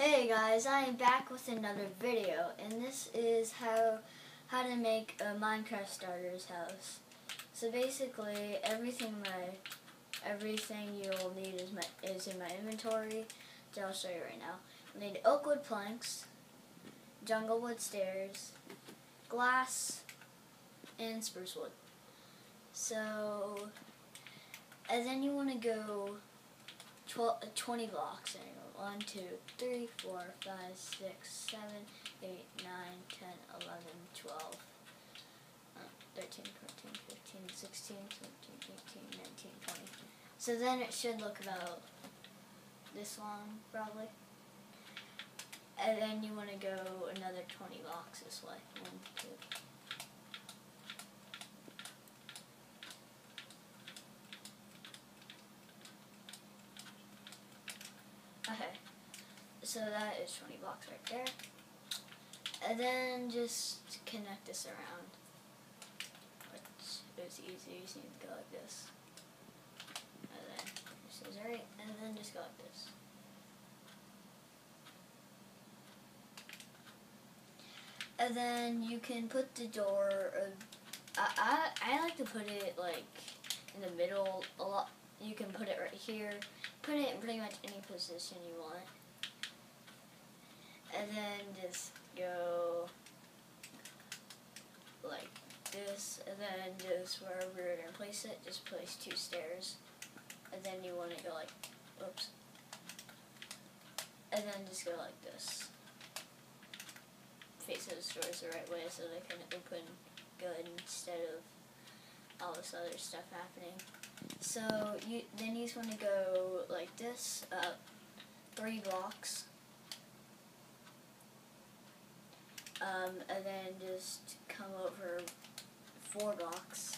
Hey guys, I am back with another video, and this is how how to make a Minecraft starter's house. So basically, everything my everything you'll need is my is in my inventory. So I'll show you right now. you need oak wood planks, jungle wood stairs, glass, and spruce wood. So, and then you want to go 12, uh, 20 blocks in. 1, 2, 3, 4, 5, 6, 7, 8, 9, 10, 11, 12, uh, 13, 14, 15, 16, 17, 18, 19, 20. So then it should look about this long, probably. And then you want to go another 20 blocks this way. 1, 2, so that is 20 blocks right there. And then just connect this around. Which is easy, you just need to go like this. And then this is right, and then just go like this. And then you can put the door, uh, I, I, I like to put it like in the middle a lot. You can put it right here put it in pretty much any position you want. And then just go like this, and then just wherever you're going to place it, just place two stairs. And then you want to go like, oops. And then just go like this. Face those doors the right way so they can open good instead of all this other stuff happening. So you then you just want to go like this up three blocks. Um, and then just come over four blocks.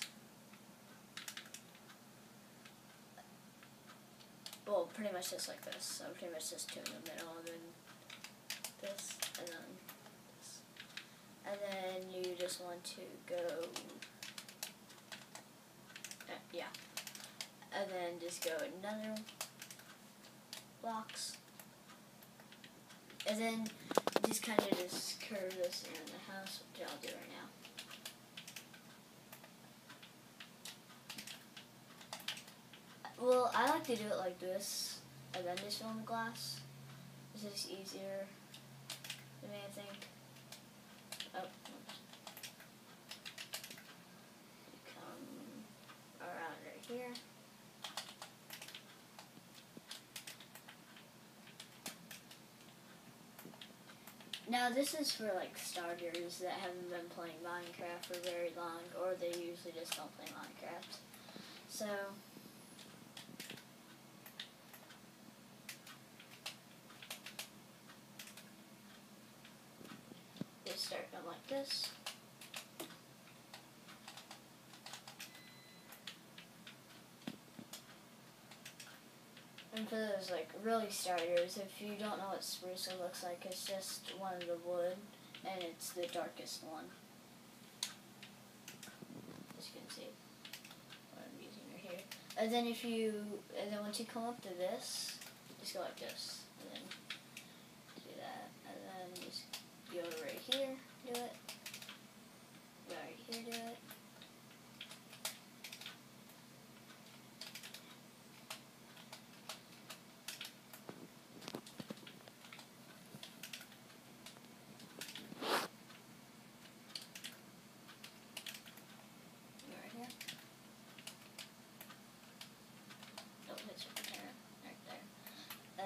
Well, pretty much just like this. So pretty much just two in the middle, and then this, and then this. And then you just want to go, uh, yeah and then just go another blocks. And then just kind of just curve this in the house, which I'll do right now. Well, I like to do it like this, and then just film the glass. It's just easier to me, I think. Oh, Come around right here. Now this is for like starters that haven't been playing Minecraft for very long or they usually just don't play Minecraft. So just start them like this. And for those like really starters, if you don't know what spruce looks like, it's just one of the wood, and it's the darkest one. As you can see, what I'm using right here. And then if you, and then once you come up to this, just go like this, and then do that, and then just go right here, do it, right here, do it.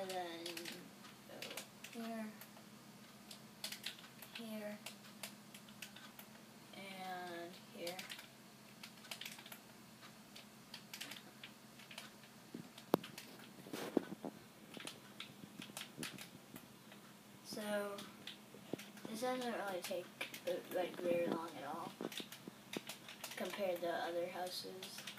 and then go here, here, and here. So this doesn't really take like very long at all compared to other houses.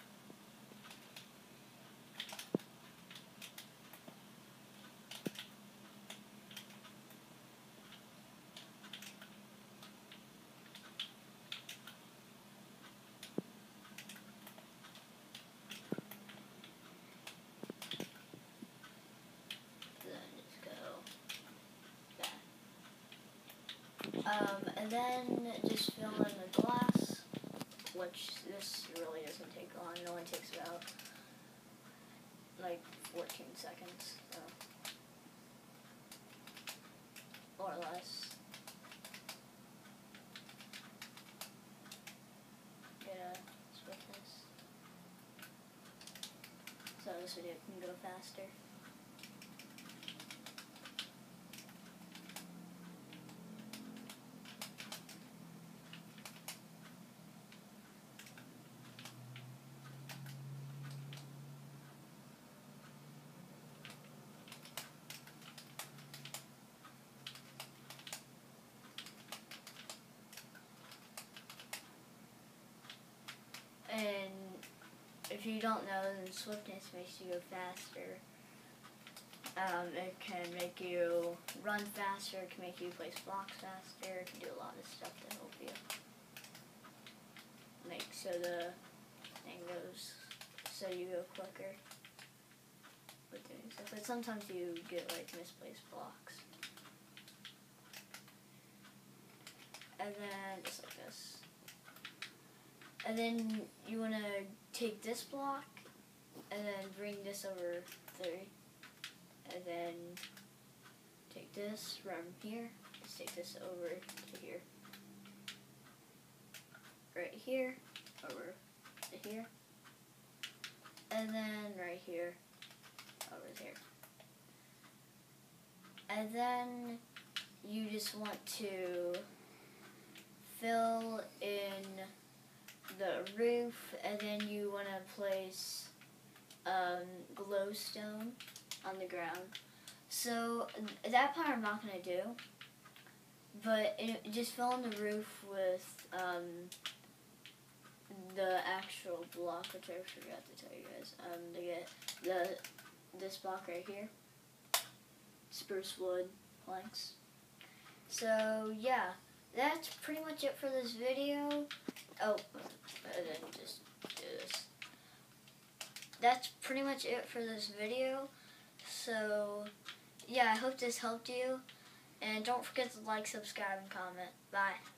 Then just fill in the glass, which this really doesn't take long. It only takes about like 14 seconds, so. or less. A swiftness. So this video can go faster. And if you don't know, then swiftness makes you go faster. Um, it can make you run faster, it can make you place blocks faster, it can do a lot of stuff to help you. Make so the thing goes, so you go quicker with doing stuff. But sometimes you get like misplaced blocks. And then just like this. And then you want to take this block and then bring this over three. And then take this from here. Let's take this over to here. Right here, over to here. And then right here, over there. And then you just want to fill in the roof, and then you want to place um, glowstone on the ground. So that part I'm not going to do, but it, just fill in the roof with um, the actual block, which I forgot to tell you guys. Um, to get the this block right here, spruce wood planks. So yeah, that's pretty much it for this video. Oh, and then just do this. That's pretty much it for this video. So, yeah, I hope this helped you. And don't forget to like, subscribe, and comment. Bye.